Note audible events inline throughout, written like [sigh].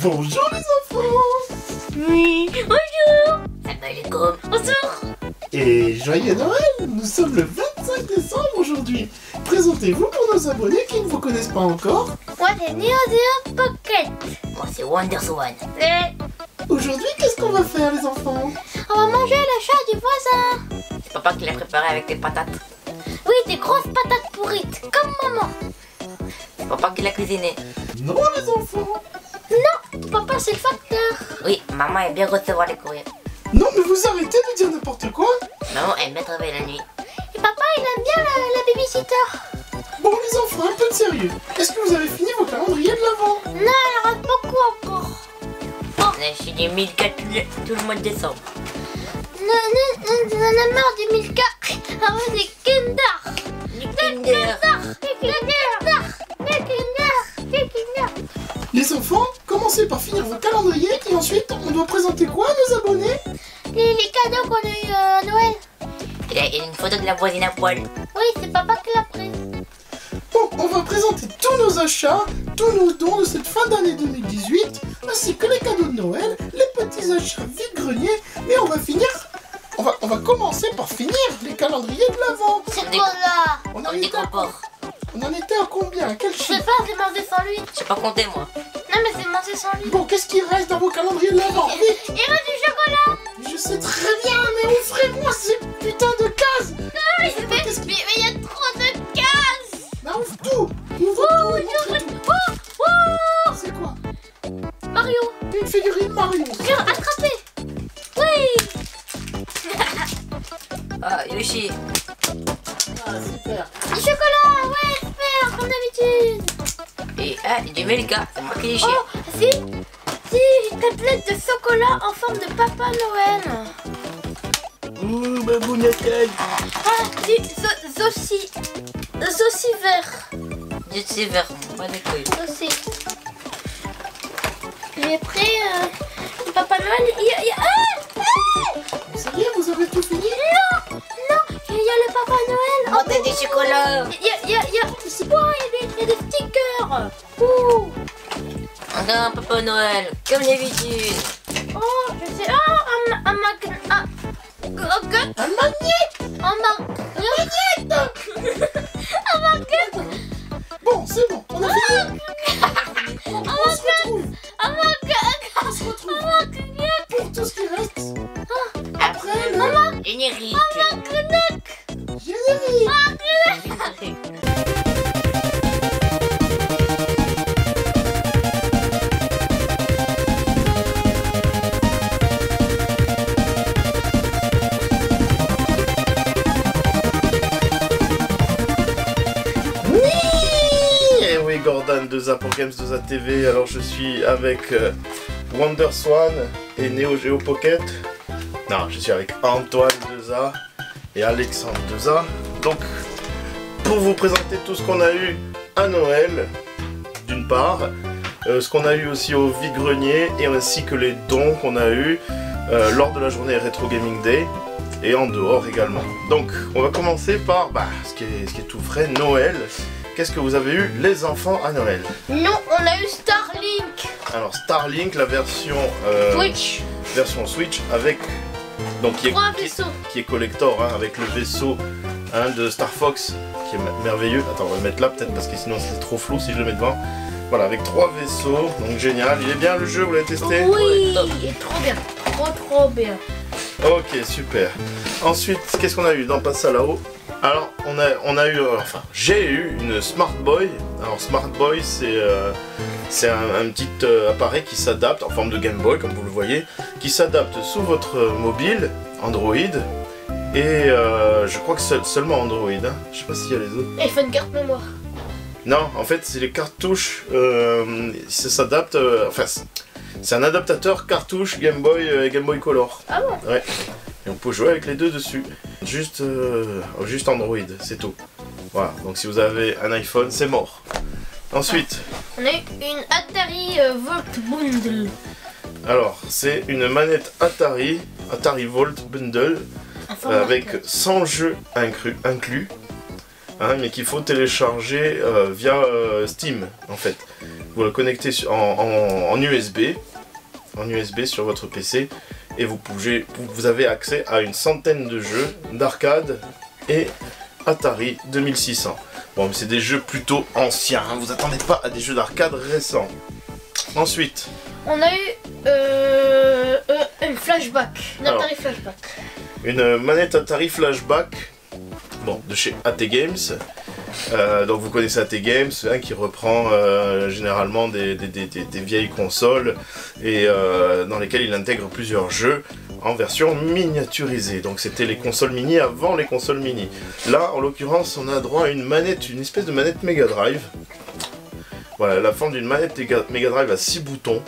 Bonjour les enfants. Oui, bonjour. Salut alaikum Bonjour. Et joyeux Noël. Nous sommes le 25 décembre aujourd'hui. Présentez-vous pour nos abonnés qui ne vous connaissent pas encore. Moi c'est Neo Zero Pocket. Moi c'est WonderSwan Et Aujourd'hui, qu'est-ce qu'on va faire les enfants? On va manger le chat du voisin. C'est papa qui l'a préparé avec des patates. Oui, des grosses patates pourrites, comme maman. C'est papa qui l'a cuisiné. Non les enfants. Non, papa c'est le facteur Oui, maman aime bien recevoir les courriers Non mais vous arrêtez de dire n'importe quoi Maman aime bien travailler la nuit Et papa il aime bien la, la babysitter Bon les enfants, un peu de sérieux Est-ce que vous avez fini vos calendriers de l'avant? Non, il en reste beaucoup encore On a fini 1004 tout le mois de décembre non, non, non, j'en ai marre du Milka. Ah ouais, des Kinder. Des Kinder. Des Kinder. Des Kinder. Des Kinder. Les enfants, commencez par finir vos calendriers et ensuite on doit présenter quoi à nos abonnés? Les, les cadeaux qu'on a eu euh, à Noël. Il y a une photo de la voisine à poil. Oui, c'est papa qui l'a prise. Bon, on va présenter tous nos achats, tous nos dons de cette fin d'année 2018, ainsi que les cadeaux de Noël, les petits achats vide-grenier, et on va finir on va, on va commencer par finir les calendriers de l'avant. C'est quoi là? On à, on en était à combien? À Quel Je sais pas, c'est mangé sans lui. Je sais pas compter moi. Non mais c'est mangé sans lui. Bon, qu'est-ce qui reste dans vos calendriers? De l'avant Il reste du chocolat. Je sais très bien, mais ouvrez-moi ces du qui l'ai Oh, si, si, une tablette de chocolat en forme de Papa Noël. Ouh, ma bounette. Ah, si, Zossi. Zossi vert. Zossi vert, pas de couilles. Zossi. J'ai pris euh, Papa Noël. Il y a, il y a... Ah Oh, t'as des chocolats. Il y a, il y a, il y a, oh, il y a, des, il y a des stickers. Ouh. On a un Papa Noël, comme d'habitude. Oh, je sais, oh, un, un mag... Un, [laughs] un magnet Un mag... Magnette Un magnet Bon, c'est bon, on a fini. Un magnet Un magnet On se retrouve. Un magnet pour tout ce qui reste. Après le... Maman Générique. Maman Générique Générique Gordon de Games de TV. Alors je suis avec euh, WonderSwan et Neo Geo Pocket. Non, je suis avec Antoine Deza et Alexandre Deza. Donc, pour vous présenter tout ce qu'on a eu à Noël, d'une part, euh, ce qu'on a eu aussi au Vide-Grenier et ainsi que les dons qu'on a eu euh, lors de la journée Retro Gaming Day et en dehors également. Donc, on va commencer par bah, ce, qui est, ce qui est tout frais, Noël. Qu'est-ce que vous avez eu, les enfants, à Noël? Non, on a eu Starlink. Alors, Starlink, la version... Euh, Switch. Version Switch avec... Donc, qui est, qui, qui est collector, hein, avec le vaisseau hein, de Star Fox, qui est merveilleux. Attends, on va le mettre là, peut-être, parce que sinon c'est trop flou si je le mets devant. Voilà, avec trois vaisseaux, donc génial. Il est bien le jeu, vous l'avez testé Oui, il est trop bien, trop trop bien. Ok, super. Ensuite, qu'est-ce qu'on a eu dans Passe à là-haut? Alors, on a, on a eu, euh, enfin, j'ai eu une Smart Boy. Alors, Smart Boy, c'est euh, c'est un, petit euh, appareil qui s'adapte en forme de Game Boy, comme vous le voyez, qui s'adapte sous votre mobile Android. Et je crois que c'est seulement Android. Hein. Je sais pas s'il y a les autres. Et il faut une carte mémoire. Non, en fait, c'est les cartouches. ça s'adapte. enfin, c'est un adaptateur cartouche Game Boy et Game Boy Color. Ah bon Ouais. Et on peut jouer avec les deux dessus. Juste, euh, juste Android, c'est tout. Voilà, donc si vous avez un iPhone, c'est mort. Ensuite. On a une Atari euh, Volt Bundle. Alors, c'est une manette Atari, Atari Volt Bundle, avec 100 jeux inclus, inclus hein, mais qu'il faut télécharger euh, via Steam, en fait. Vous le connectez en, en- en USB, en USB sur votre PC, et vous pouvez, vous avez accès à une centaine de jeux d'arcade et Atari 2600. Bon, mais c'est des jeux plutôt anciens. hein, Vous attendez pas à des jeux d'arcade récents. Ensuite, On a eu euh, euh, une flashback. Une Alors. Atari flashback. une manette Atari Flashback, bon, de chez AT Games. Euh, donc vous connaissez AT Games, hein, qui reprend euh, généralement des, vieilles consoles et euh, dans lesquelles il intègre plusieurs jeux en version miniaturisée. Donc c'était les consoles mini avant les consoles mini. Là, en l'occurrence, on a droit à une manette, une espèce de manette Mega Drive. Voilà, la forme d'une manette Mega Drive à 6 boutons.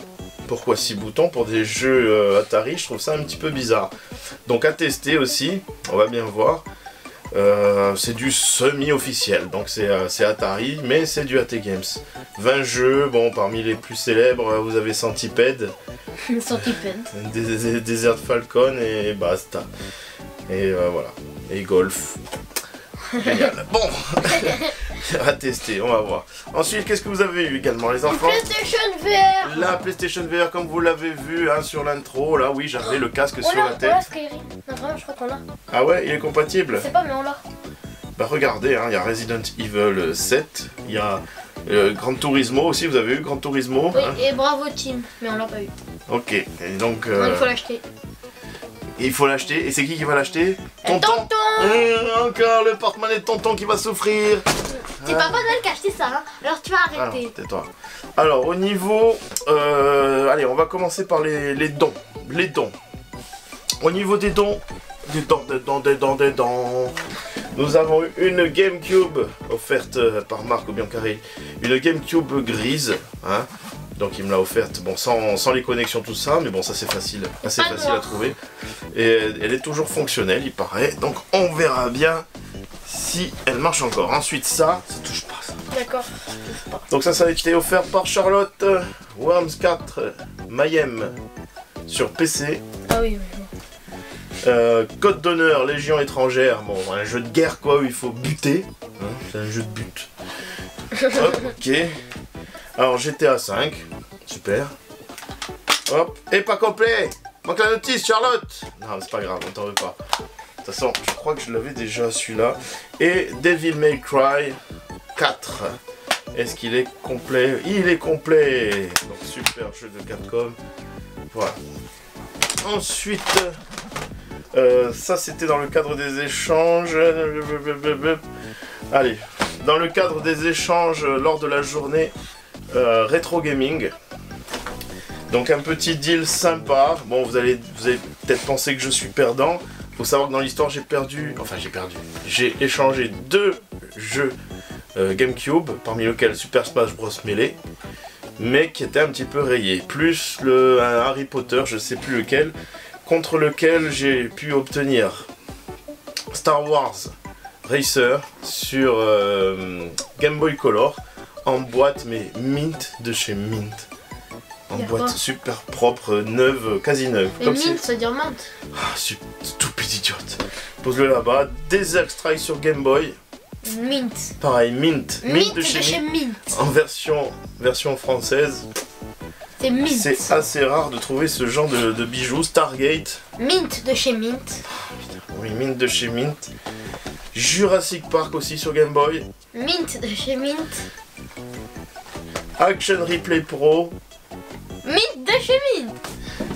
Pourquoi 6 boutons? Pour des jeux Atari, je trouve ça un petit peu bizarre. Donc à tester aussi, on va bien voir. Euh, c'est du semi-officiel, donc c'est euh, Atari, mais c'est du AT Games. 20 jeux, bon, parmi les plus célèbres, euh, vous avez Centipede, Centipede. [laughs] Des- des- Desert Falcon et basta. Et euh, voilà. Et Golf. Génial. Bon, [laughs] à tester, on va voir. Ensuite, qu'est-ce que vous avez eu également, les enfants? PlayStation VR. La PlayStation VR, comme vous l'avez vu hein, sur l'intro, là, oui, j'avais le casque On sur l'a, la on tête. l'a Skyrim. Non, vraiment, je crois qu'on l'a. Ah ouais, il est compatible? Je sais pas, mais on l'a. Bah regardez, hein, il y a Resident Evil 7, il y a euh, Gran Turismo aussi, vous avez eu Gran Turismo? Oui, hein et bravo Team. Mais on l'a pas eu. Ok, et donc Non, euh, il faut l'acheter. Il faut l'acheter, et c'est qui qui va l'acheter? Et Tonton Mmh, Encore le porte-monnaie de tonton qui va souffrir C'est Papa Noël qui a acheté ça, hein. Alors tu vas Alors, arrêter. tais-toi. Alors, au niveau... euh, allez, on va commencer par les, les dons. Les dons. Au niveau des dons... Des dons, des dons, des dons, des dons... Nous avons eu une GameCube offerte euh, par Marc Biancaré. Une GameCube grise. Hein donc il me l'a offerte, bon, sans, sans les connexions, tout ça, mais bon, ça c'est facile, assez Pas facile à trouver. Et elle est toujours fonctionnelle, il paraît. Donc on verra bien si elle marche encore. Ensuite, ça, ça touche pas ça. D'accord. Donc ça, ça a été offert par Charlotte Worms 4 euh, Mayhem sur PC. Ah oui, oui. Euh, Code d'honneur Légion étrangère. Bon, un jeu de guerre quoi où il faut buter. Hein, c'est un jeu de but. [laughs] Hop, ok. Alors GTA 5. Super. Hop. Et pas complet. Manque la notice, Charlotte. Non, c'est pas grave, on t'en veut pas. De toute façon, je crois que je l'avais déjà celui-là. Et Devil May Cry 4. Est-ce qu'il est complet? Il est complet Donc super jeu de Capcom. Voilà. Ensuite, euh, ça c'était dans le cadre des échanges. Allez, dans le cadre des échanges lors de la journée euh, rétro gaming. Donc un petit deal sympa. Bon, vous allez, vous allez peut-être penser que je suis perdant. Faut savoir que dans l'histoire j'ai perdu, enfin j'ai perdu. J'ai échangé deux jeux euh, GameCube, parmi lesquels Super Smash Bros Melee, mais qui étaient un petit peu rayés. Plus le un Harry Potter, je sais plus lequel, contre lequel j'ai pu obtenir Star Wars Racer sur euh, Game Boy Color en boîte mais mint de chez Mint. En boîte super propre, neuve, quasi neuve. Mais Comme si... mint, ça veut dire menthe. Ah, stupide idiote. Pose-le là-bas. Des extraits sur Game Boy. Mint. Pareil, Mint. Mint, de chez Mint. Mint. En version, version française. C'est Mint. C'est assez rare de trouver ce genre de, de bijoux. Stargate. Mint de chez Mint. Oui, Mint de chez Mint. Jurassic Park aussi sur Game Boy. Mint de chez Mint. Action Replay Pro. Mint de chez Mint.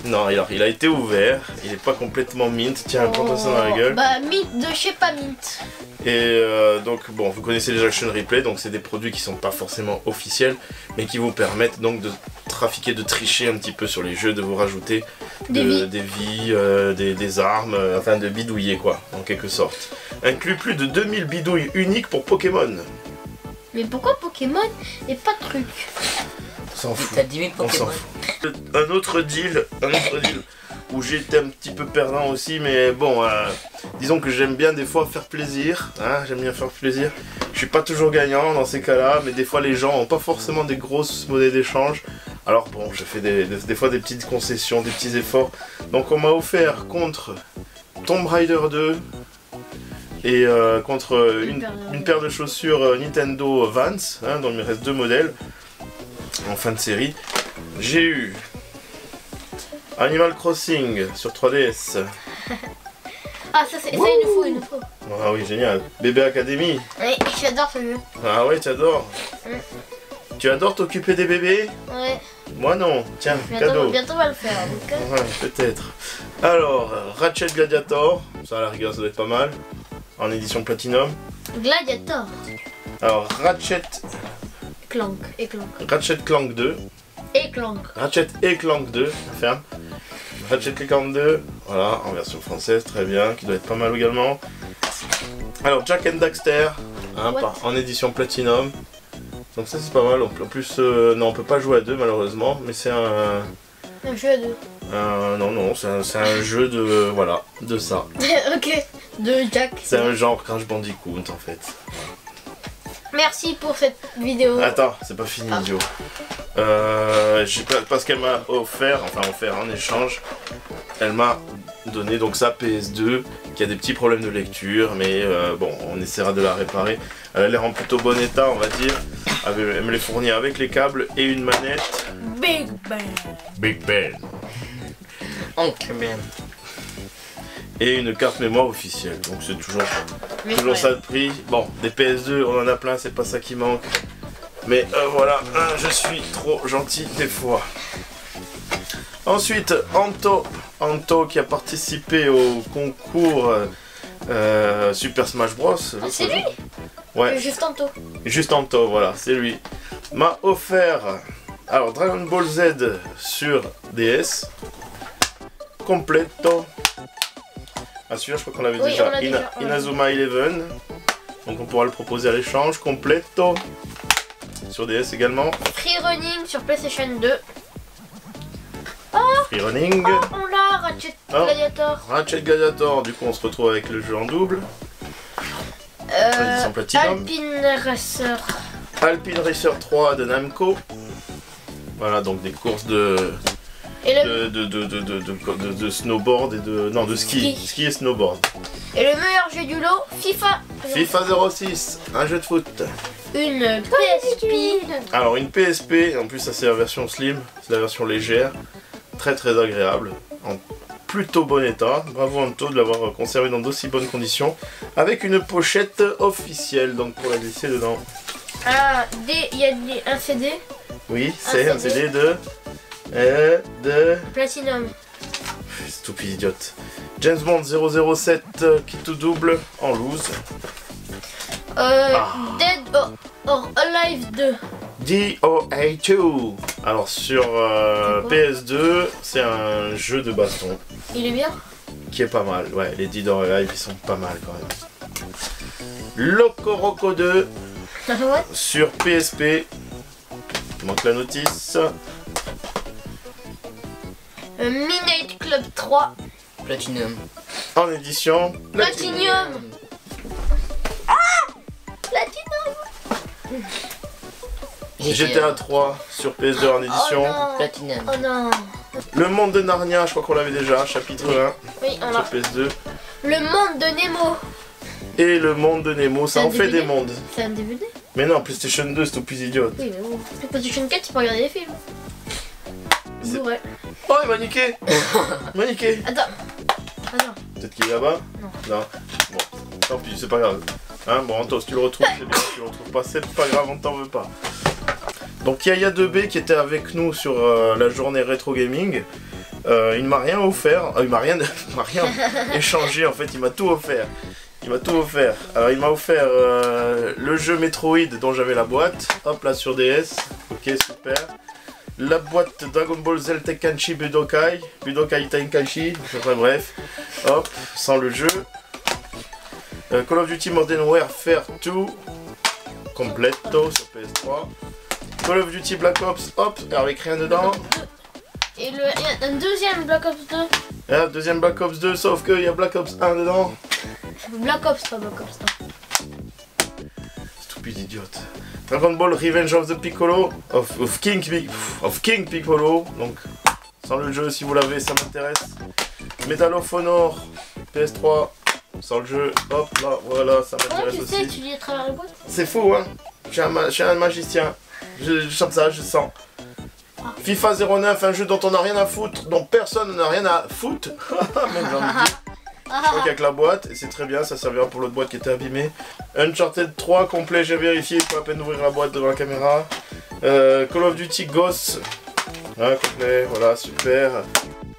Non, alors il a été ouvert. Il n'est pas complètement mint. Tiens, prends-toi ça dans la Oh, gueule. Bah, Mint de chez pas Mint. Et euh, donc, bon, vous connaissez les Action Replay, donc c'est des produits qui sont pas forcément officiels, mais qui vous permettent donc de trafiquer, de tricher un petit peu sur les jeux, de vous rajouter Des de- vies. des, vies, euh, des, des armes, euh, enfin de bidouiller quoi, en quelque sorte. Inclut plus de 2000 bidouilles uniques pour Pokémon. Mais pourquoi Pokémon et pas de truc On s'en fout. T'as 10 000 On s'en Pokémon. fout. Un autre deal, un autre deal où j'étais un petit peu perdant aussi, mais bon, euh, disons que j'aime bien des fois faire plaisir, hein, j'aime bien faire plaisir. Je suis pas toujours gagnant dans ces cas-là, mais des fois les gens ont pas forcément des grosses monnaies d'échange. Alors bon, je fais des, des- des fois des petites concessions, des petits efforts. Donc on m'a offert contre Tomb Raider 2 et euh, contre une, Une paire de- chaussures euh, Nintendo Vans, hein, dont il me reste deux modèles. en fin de série. J'ai eu Animal Crossing sur 3DS. [laughs] Ah, ça, c'est ça, il nous faut, il nous faut. Ah oui, génial. Bébé Academy. Oui, j'adore ce jeu. Ah ouais, tu adores. Tu adores t'occuper des bébés? Ouais, Moi non. Tiens, bientôt, cadeau. bientôt on va le faire. Donc, Ouais, peut-être. Alors, euh, Ratchet Gladiator. Ça, à la rigueur, ça doit être pas mal. En édition Platinum. Gladiator. Alors, Ratchet, Clank et Clank. Ratchet Clank 2. Et Clank. Ratchet et Clank 2. Ferme. Ratchet et Clank 2. Voilà, en version française, très bien. Qui doit être pas mal également. Alors, Jack and Daxter. hein, par- en édition Platinum. Donc ça c'est pas mal. En plus, euh, non, on peut pas jouer à deux malheureusement, mais c'est un, Un jeu à deux. non non, c'est un, c'est un jeu de voilà, de ça. [laughs] ok. De Jack. C'est un genre Crash Bandicoot en fait. Merci pour cette vidéo. Attends, c'est pas fini, Ah. Dio. Euh, j'ai pas- parce qu'elle m'a offert, enfin offert en échange, elle m'a donné donc sa PS2 qui a des petits problèmes de lecture, mais euh, bon, on essaiera de la réparer. Elle a l'air en plutôt bon état, on va dire. Elle me les fournit avec les câbles et une manette. Big Bang. Big Ben. Oncle Ben. Et une carte mémoire officielle. Donc c'est toujours, Mais toujours ouais. ça de prix. Bon, des PS2, on en a plein, c'est pas ça qui manque. Mais euh, voilà, hein, je suis trop gentil des fois. Ensuite, Anto. Anto qui a participé au concours euh, euh, Super Smash Bros. Ah, c'est lui Ouais, Juste tantôt. juste Anto, voilà, c'est lui. M'a offert alors Dragon Ball Z sur DS. Completo. Ah celui-là je crois qu'on l'avait Oui, déjà. on Ina- on Inazuma Eleven. Donc on pourra le proposer à l'échange. Completo. Sur DS également. Free Running sur PlayStation 2. Free Running. Oh, on l'a, Ratchet Oh. Gladiator. Ratchet Gladiator, du coup on se retrouve avec le jeu en double. Euh. Alpine Racer. Alpine Racer 3 de Namco. Voilà donc des courses de, Et le, de, de, de, de, de, de- de snowboard et de. Non de ski. Ski. Ski et snowboard. et le meilleur jeu du lot, FIFA. FIFA 06, un jeu de foot. Une PSP. Alors une PSP, en plus ça c'est la version slim, c'est la version légère, très très agréable, en plutôt bon état. Bravo Anto de l'avoir conservé dans d'aussi bonnes conditions, avec une pochette officielle donc pour la glisser dedans. Ah, des- il y a des- un CD Oui, c'est un CD. CD de... euh, de... Platinum. Stupide idiote. James Bond 007 euh, qui tout double en loose. Euh, Ah. Dead or, or Alive 2. DOA2. Alors sur euh, C'est quoi PS2, c'est un jeu de baston. Il est bien qui est pas mal. Ouais, les Dead or Alive, ils sont pas mal quand même. Loco Roco 2 [laughs] Ouais. sur PSP. Il manque la notice. Euh, Midnight Club 3. Platinum. En édition. Platinum. Platinum. GTA 3 sur PS2 en édition. Oh non. Platinum. Oh non. Le monde de Narnia, je crois qu'on l'avait déjà, chapitre 1 Oui, on sur a. PS2. Le monde de Nemo. Et le monde de Nemo, ça en fait des mondes. C'est un DVD Mais non, PlayStation 2, c'est tout plus idiote. Oui, mais bon. PlayStation 4, tu peux regarder les films. C'est- Blu-ray. Oh, il m'a niqué Il m'a niqué Attends. Attends. Peut-être qu'il est là-bas Non. Non. Bon, tant pis, c'est pas grave. Hein, bon, Anto, si tu le retrouves, c'est bien. Si tu le retrouves pas, c'est pas grave, on t'en veut pas. Donc, Yaya 2B qui était avec nous sur euh, la journée rétro gaming. euh, il m'a rien offert. euh, il m'a rien, [laughs] il m'a rien [laughs] échangé, en fait, il m'a tout offert. Il m'a tout offert. Alors, il m'a offert euh, le jeu Metroid dont j'avais la boîte. Hop, là sur DS. Ok, super. La boîte Dragon Ball Z Tenkaichi Budokai. Budokai Tenkaichi. Enfin bref. Hop, sans le jeu. Euh, Call of Duty Modern Warfare 2. Completo sur PS3. Call of Duty Black Ops, hop, avec rien dedans. Et le, il y a un deuxième Black Ops 2. Et là, deuxième Black Ops 2, sauf qu'il y a Black Ops 1 dedans. Black Ops, pas Black Ops. non. Stupide idiote. Dragon Ball Revenge of the Piccolo. Of, of King, of King Piccolo. Donc, sans le jeu, si vous l'avez, ça m'intéresse. Medal of Honor PS3. Sans le jeu, hop là, voilà, ça m'intéresse tu aussi. sais, tu lis à travers les boîtes C'est fou, hein je suis, un ma- je suis un magicien. Je, je chante ça, je sens. FIFA 09, un jeu dont on n'a rien à foutre, dont personne n'a rien à foutre. [laughs] Même crois qu'avec la boîte, et c'est très bien, ça servira pour l'autre boîte qui était abîmée. Uncharted 3 complet, j'ai vérifié, il faut à peine ouvrir la boîte devant la caméra. Euh, Call of Duty Ghosts, hein, complet, voilà, super.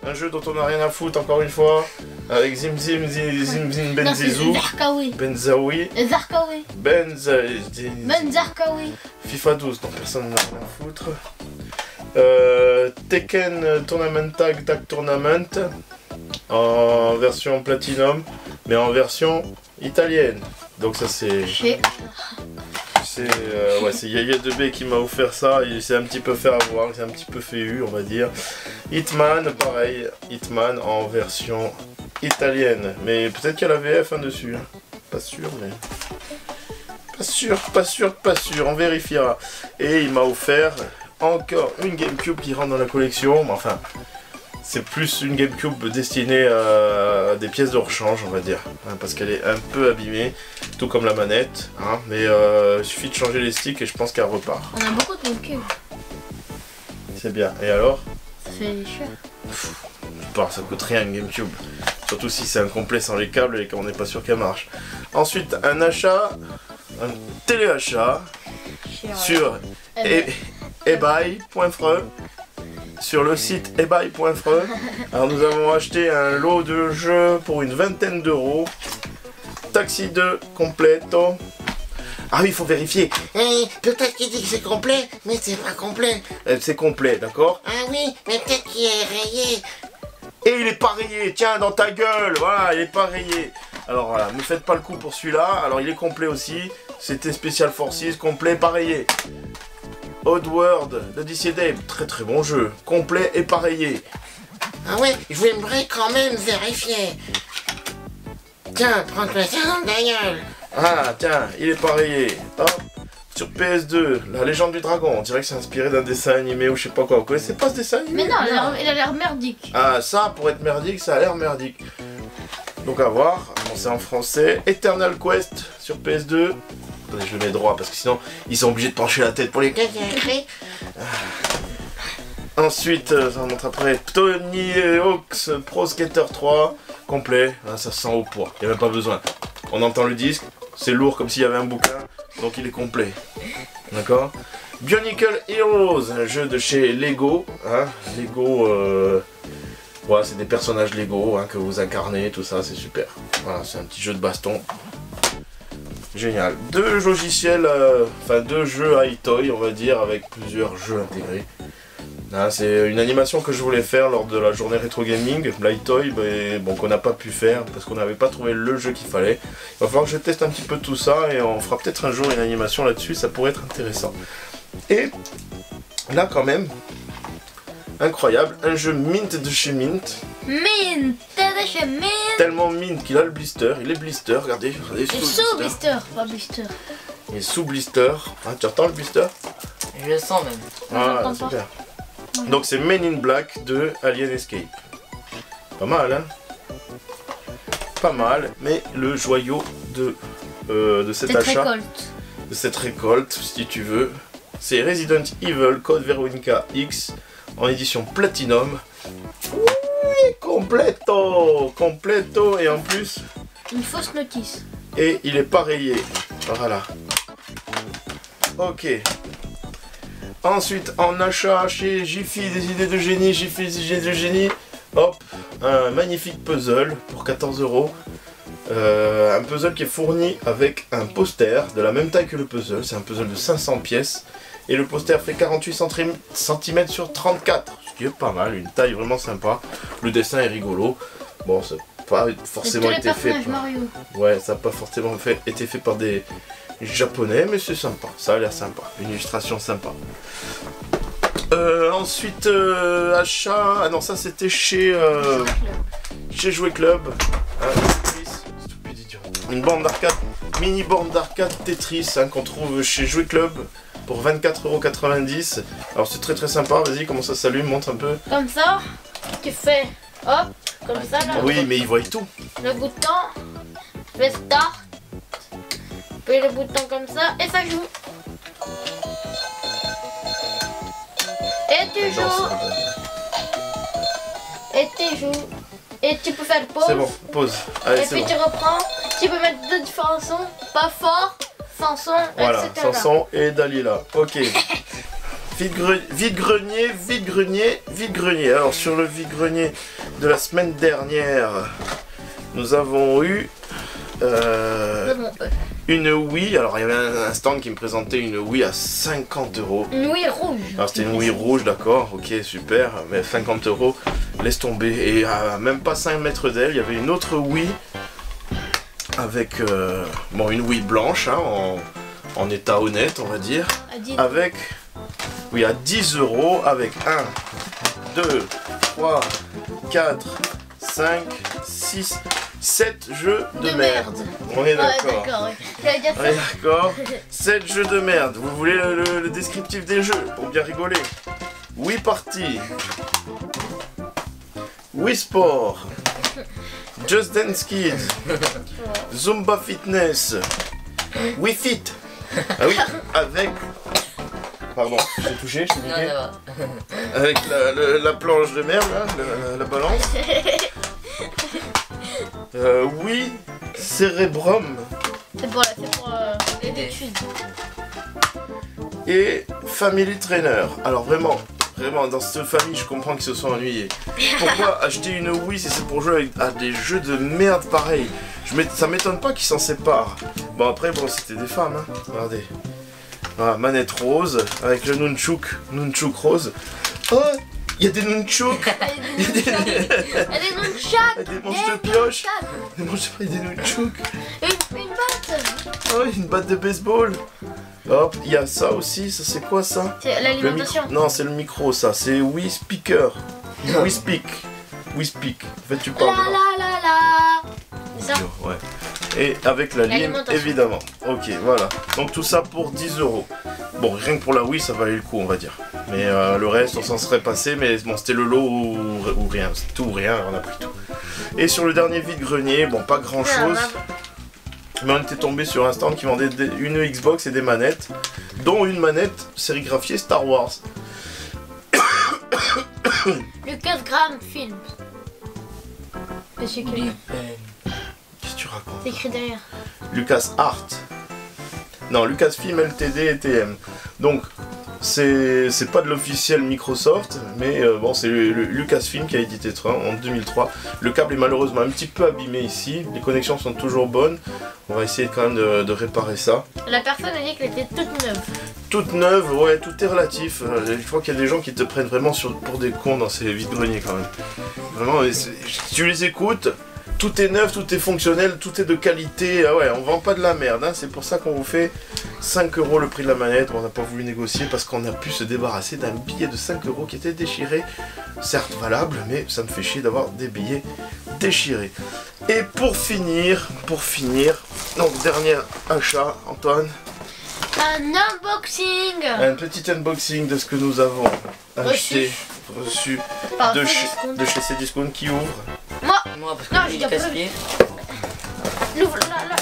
Un jeu dont on n'a rien à foutre, encore une fois, avec Zim Zim Zim Zim Zim Benzizou, Zarkawi. Benzaoui, Zarkawi. Benz... Ben Zarkawi. FIFA 12, dont personne n'a rien à foutre. Euh, Tekken Tournament Tag Tag Tournament en version Platinum, mais en version italienne. Donc ça c'est c'est euh, ouais, Yaya 2B qui m'a offert ça, il s'est un petit peu fait avoir, il s'est un petit peu fait eu, on va dire. Hitman, pareil, Hitman en version italienne, mais peut-être qu'il y a la VF hein, dessus. hein. Pas sûr, mais pas sûr, pas sûr, pas sûr, on vérifiera. Et il m'a offert encore une GameCube qui rentre dans la collection, mais enfin, c'est plus une GameCube destinée à des pièces de rechange, on va dire, hein, parce qu'elle est un peu abîmée, tout comme la manette, hein, mais euh, il suffit de changer les sticks et je pense qu'elle repart. On a beaucoup de GameCube. C'est bien. Et alors? Ça fait cher. Bah, ça coûte rien une GameCube. Surtout si c'est un complet sans les câbles et qu'on n'est pas sûr qu'elle marche. Ensuite, un achat, un téléachat sur Eh e- eBay.fr. Sur le site eBay.fr. Alors nous avons acheté un lot de jeux pour une vingtaine d'euros. Taxi 2 completo. Ah oui, il faut vérifier. Eh, peut-être qu'il dit que c'est complet, mais c'est pas complet. Euh, C'est complet, d'accord? Ah oui, mais peut-être qu'il est rayé. Et il est pas rayé, tiens, dans ta gueule, voilà, il est pas rayé. Alors voilà, ne faites pas le coup pour celui-là. Alors il est complet aussi. C'était Special Forces, complet, rayé. Oddworld, l'Odyssey Dave, très très bon jeu. Complet et rayé. Ah ouais, j'aimerais quand même vérifier. Tiens, prends-toi ça dans la gueule. Ah, tiens, il est rayé. Hop. Sur PS2, La Légende du Dragon, on dirait que c'est inspiré d'un dessin animé ou je sais pas quoi. Vous connaissez pas ce dessin animé? Mais non, il a l'air- il a l'air merdique. Ah, ça, pour être merdique, ça a l'air merdique. Donc à voir, bon, c'est en français. Eternal Quest sur PS2. Je le mets droit parce que sinon, ils sont obligés de pencher la tête pour les... Qu'est-ce qu'il y a écrit Ensuite, euh, ça montre après Tony Hawk's Pro Skater 3, complet. Ah, ça sent au poids, il n'y a même pas besoin. On entend le disque, c'est lourd comme s'il y avait un bouquin, donc il est complet. D'accord? Bionicle Heroes, un jeu de chez Lego. Hein Lego, euh... c'est des personnages Lego hein, que vous incarnez, tout ça, c'est super. Voilà, c'est un petit jeu de baston. Génial. Deux logiciels, euh, enfin deux jeux iToy, on va dire, avec plusieurs jeux intégrés. Ah, c'est une animation que je voulais faire lors de la journée rétro gaming, Lightoy, mais bon qu'on n'a pas pu faire parce qu'on n'avait pas trouvé le jeu qu'il fallait. Il va falloir que je teste un petit peu tout ça et on fera peut-être un jour une animation là-dessus, ça pourrait être intéressant. Et là quand même, incroyable, un jeu Mint de chez Mint, Mint, tellement Mint qu'il a le blister, il est blister, regardez, regardez Et sous sous blister. blister, pas blister. Il est sous blister, Ah, tu entends le blister? Je le sens même. Ah, super. Donc c'est Men in Black de Alien Escape. Pas mal, hein? Pas mal, mais le joyau de, euh, de cet Cette achat, récolte. de cette récolte, si tu veux, c'est Resident Evil Code Veronica X en édition Platinum. Completo Completo Et en plus, Une fausse notice. et il est rayé. Voilà. Ok. Ensuite, en achat chez Jiffy des idées de génie, Jiffy des idées de génie, hop, un magnifique puzzle pour 14 euros. Euh, un puzzle qui est fourni avec un poster de la même taille que le puzzle. C'est un puzzle de 500 pièces. Et le poster fait 48 cm sur 34. Qui est pas mal, une taille vraiment sympa. Le dessin est rigolo. Bon, c'est pas C'est tous forcément été fait. par- Mario. Ouais, ça n'a pas forcément fait, été fait par des japonais, mais c'est sympa. Ça a l'air sympa. Une illustration sympa. Euh, ensuite, euh, achat. Ah non, ça c'était chez, euh, chez Jouet Club. Hein, Tetris. Idiot. Une bande d'arcade, mini borne d'arcade Tetris hein, qu'on trouve chez Jouet Club pour 24,90€. Alors c'est très très sympa. Vas-y, comment ça s'allume? Montre un peu. Comme ça, tu fais hop, comme ça là. Oui, mais il voit tout. Le bouton, fais start. Puis le bouton comme ça et ça joue. Et tu joues. Et tu joues. Et tu peux faire pause. C'est bon, pause. Allez, Et puis bon. tu reprends. Tu peux mettre deux différents sons. Pas fort, sans son, Voilà, etc. Sanson et Dalila. Ok. [laughs] Vide, gre- vide grenier, vide grenier, vide grenier. Alors sur le vide grenier de la semaine dernière, nous avons eu euh, une Wii. Alors il y avait un, un stand qui me présentait une Wii à 50 euros. Une Wii rouge. Alors c'était une Wii rouge, d'accord, ok, super, mais 50 euros, laisse tomber. Et à même pas 5 mètres d'elle, il y avait une autre Wii avec euh, bon, une Wii blanche, hein, en, en état honnête, on va dire, À avec, oui, à 10 euros, avec 1, 2, 3, 4, 5, 6, 7 jeux de, De merde. merde. On est Ouais, d'accord. oui. On est d'accord [laughs] 7 jeux de merde. Vous voulez le, le- le descriptif des jeux pour bien rigoler? Wii Party. Wii Sport. Just Dance Kids. [laughs] Zumba Fitness. Wii Fit. Ah oui, avec. Pardon, j'ai touché, je t'ai. Avec la, le- la planche de merde, là, la, la- la balance. Euh, oui, Cérébrum. C'est pour, pour euh, les études. et Family Trainer. Alors vraiment, vraiment, dans cette famille, je comprends qu'ils se sont ennuyés. Pourquoi [laughs] acheter une Wii si c'est pour jouer à des jeux de merde je m'ét- Ça m'étonne pas qu'ils s'en séparent. Bon après, bon, c'était des femmes, hein. Regardez. Voilà, manette rose, avec le nunchuk, nunchuk rose. Oh, [laughs] il y a des nunchuks, il y a des, Elle est donc chatte. des manches de pioche, des manches de des nunchuks. Une batte. Oh, une batte de baseball. Hop, il y a ça aussi, ça c'est quoi ça C'est l'alimentation. Non, c'est le micro, ça. C'est We Speaker. We Speak. We Speak. En fait, tu La parles. la la la. C'est ça Ouais. Et avec la lime, évidemment. Ok, voilà. Donc tout ça pour 10 euros. Bon, rien que pour la Wii, ça valait le coup, on va dire. Mais euh, le reste, on s'en serait passé. Mais bon, c'était le lot ou, ou rien. Tout ou rien, on a pris tout. Et sur le dernier vide-grenier, bon, pas grand chose. Mais on était tombé sur un stand qui vendait des- une Xbox et des manettes, dont une manette sérigraphiée Star Wars. [coughs] Lucas Graham Film. Monsieur c'est. Qu'est-ce que tu racontes écrit derrière. Lucas Art. Non, Lucasfilm LTD et TM. Donc, c'est pas de l'officiel Microsoft, mais euh, bon, c'est Lucasfilm qui a édité ça en 2003. Le câble est malheureusement un petit peu abîmé ici. Les connexions sont toujours bonnes. On va essayer quand même de, de réparer ça. La personne a dit qu'elle était toute neuve. Toute neuve, ouais, tout est relatif. Euh, Je crois qu'il y a des gens qui te prennent vraiment sur, pour des cons dans ces vides-greniers quand même. Vraiment, tu les écoutes, tout est neuf, tout est fonctionnel, tout est de qualité. Ah ouais, on vend pas de la merde. hein. C'est pour ça qu'on vous fait 5 euros le prix de la manette. On n'a pas voulu négocier parce qu'on a pu se débarrasser d'un billet de 5 euros qui était déchiré. Certes valable, mais ça me fait chier d'avoir des billets déchirés. Et pour finir, pour finir, donc dernier achat, Antoine. Un unboxing Un petit unboxing de ce que nous avons acheté, reçu de, chez, de chez Cdiscount qui ouvre. Moi, parce que Non, déjà casse-pied. L'ouvre là, là.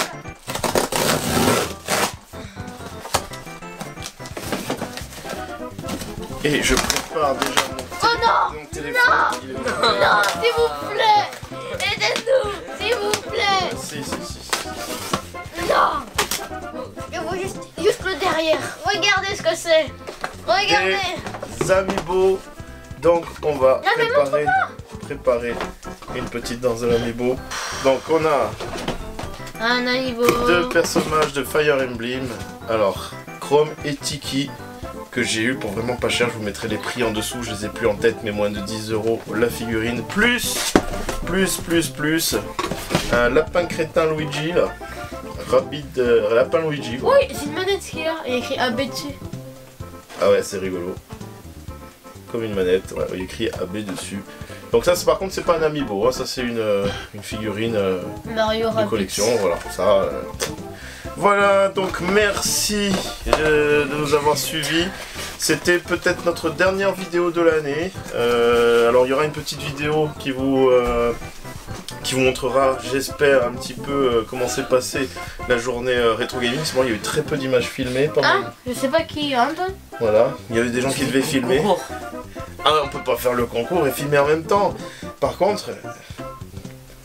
Et je prépare déjà mon, Oh non mon téléphone. Est- Non, s'il vous plaît Aidez-nous S'il vous plaît Si, si, si, si. Non Je vois juste, juste le derrière. Regardez ce que c'est Regardez Des amiibo. Donc on va Non, mais préparer, préparer une petite danse de l'amiibo. Donc on a Un amiibo deux personnages de Fire Emblem. Alors, Chrome et Tiki, que j'ai eu pour vraiment pas cher. Je vous mettrai les prix en dessous, je les ai plus en tête, mais moins de 10 euros la figurine. Plus, plus, plus, plus, un lapin crétin Luigi, là. Rapide euh, lapin Luigi. Oui, c'est une manette qu'il a. Il y a écrit AB dessus. Ah ouais, c'est rigolo. Comme une manette, ouais, il y a écrit AB dessus. Donc ça, c'est- par contre, c'est pas un amiibo, hein, ça c'est une, euh, une figurine euh, Mario de collection, voilà, ça. euh. Voilà, donc merci euh, de nous avoir suivis. C'était peut-être notre dernière vidéo de l'année. Alors il y aura une petite vidéo qui vous, qui vous montrera, j'espère, un petit peu euh, comment s'est passée la journée euh, rétro gaming. C'est bon, il y a eu très peu d'images filmées. Pas mal. Ah, je sais pas qui, Anton Voilà, il y avait des gens qui devaient filmer. Concours. Ah, on peut pas faire le concours et filmer en même temps. Par contre,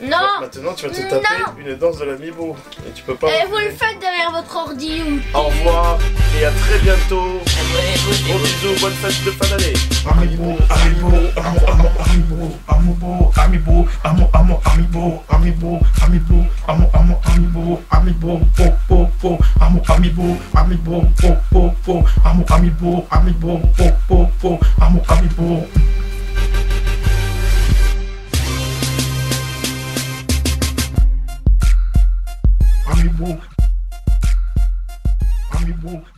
Non maintenant tu vas te taper une danse de l'amibo. Et tu peux pas. Et vous le faites derrière votre ordi ou... Au revoir et à très bientôt. Gros bisous, bonne fête de fin d'année. Amiibo, amiibo, amo, amo, amiibo, amiibo, amiibo, amo, amo, amiibo, amiibo, amiibo, amo, amo, amiibo, amiibo, po, po, po, amo, amiibo, amiibo, po, po, po, amo, amiibo, amiibo, po, po, po, amo, amiibo. Amigo. Amigo.